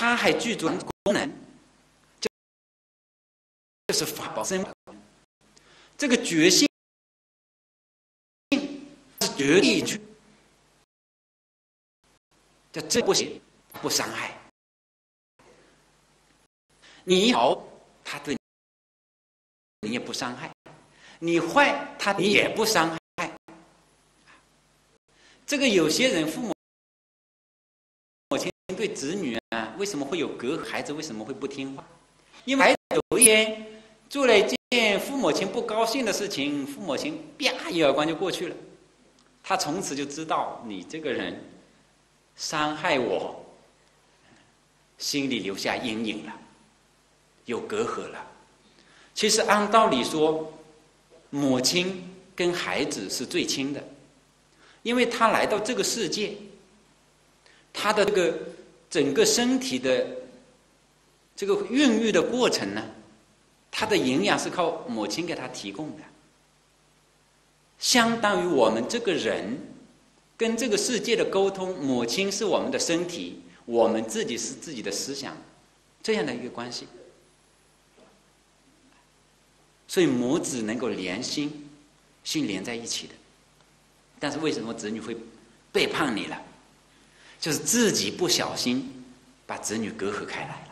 它还具足功能，就是法宝生。这个觉性是绝对去，叫这不行，不伤害。你好，他对你也不伤害；你坏，他也不伤害。这个有些人父母母亲对子女为什么会有隔阂？孩子为什么会不听话？因为孩子有一天做了一件。父母亲不高兴的事情，父母亲啪一耳光就过去了。他从此就知道你这个人伤害我，心里留下阴影了，有隔阂了。其实按道理说，母亲跟孩子是最亲的，因为他来到这个世界，他的这个整个身体的这个孕育的过程呢。它的营养是靠母亲给他提供的，相当于我们这个人跟这个世界的沟通，母亲是我们的身体，我们自己是自己的思想，这样的一个关系。所以母子能够连心，心连在一起的。但是为什么子女会背叛你了？就是自己不小心把子女隔阂开来了，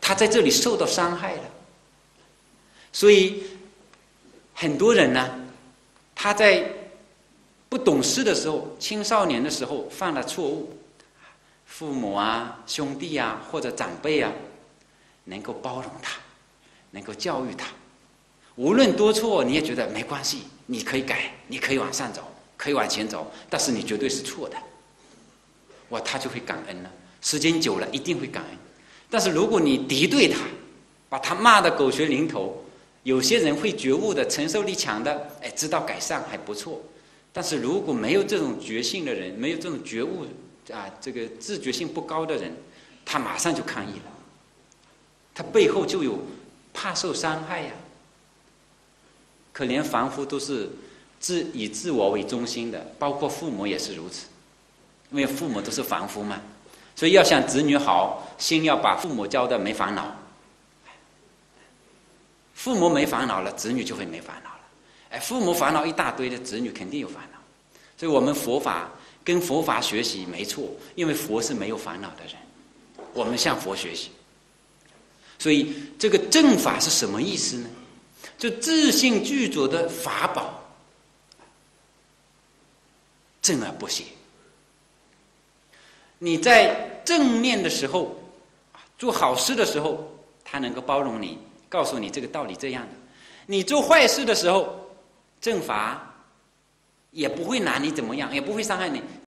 他在这里受到伤害了。所以，很多人呢，他在不懂事的时候、青少年的时候犯了错误，父母啊、兄弟啊或者长辈啊，能够包容他，能够教育他，无论多错，你也觉得没关系，你可以改，你可以往上走，可以往前走，但是你绝对是错的，哇，他就会感恩了。时间久了，一定会感恩。但是如果你敌对他，把他骂的狗血淋头。有些人会觉悟的，承受力强的，哎，知道改善还不错。但是如果没有这种觉性的人，没有这种觉悟啊，这个自觉性不高的人，他马上就抗议了。他背后就有怕受伤害呀。可怜凡夫都是自以自我为中心的，包括父母也是如此。因为父母都是凡夫嘛，所以要想子女好，先要把父母教的没烦恼。父母没烦恼了，子女就会没烦恼了。哎，父母烦恼一大堆的，子女肯定有烦恼。所以我们佛法跟佛法学习没错，因为佛是没有烦恼的人，我们向佛学习。所以这个正法是什么意思呢？就自信具足的法宝，正而不邪。你在正面的时候，做好事的时候，他能够包容你。告诉你这个道理这样的，你做坏事的时候，正法也不会拿你怎么样，也不会伤害你，